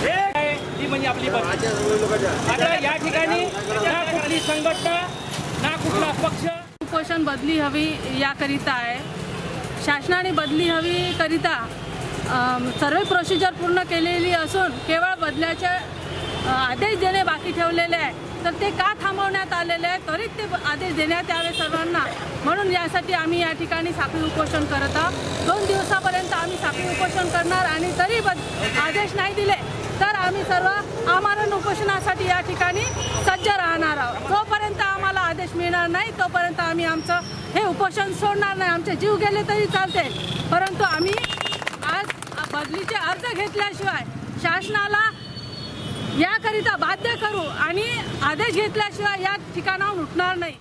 हे आहे, ही म्हणजे आपली आता या ठिकाणी ना कुठली संघटना ना कुठला पक्ष उपोषण बदली हवी याकरिता आहे. शासनाने बदली हवी करिता सर्व प्रोसिजर पूर्ण केलेली असून केवळ बदल्याच्या आदेश देणे बाकी ठेवलेले आहे. तर ते का थांबवण्यात आलेले आहे त्वरित ते आदेश देण्यात यावे सर्वांना. म्हणून यासाठी आम्ही या ठिकाणी साखळी उपोषण करत आहोत. दोन दिवसापर्यंत आम्ही साखळी उपोषण करणार आणि तरी आदेश नाही दिले तर आम्ही सर्व आमरण उपोषणासाठी या ठिकाणी सज्ज राहणार आहोत. जोपर्यंत आम्हाला आदेश मिळणार नाही तोपर्यंत आम्ही आमचं हे उपोषण सोडणार नाही. आमचे जीव गेले तरी चालते परंतु आम्ही आज बदलीचे अर्ज घेतल्याशिवाय शासनाला याकरिता बाध्य करू आणि आदेश घेतल्याशिवाय या ठिकाणाहून उठणार नाही.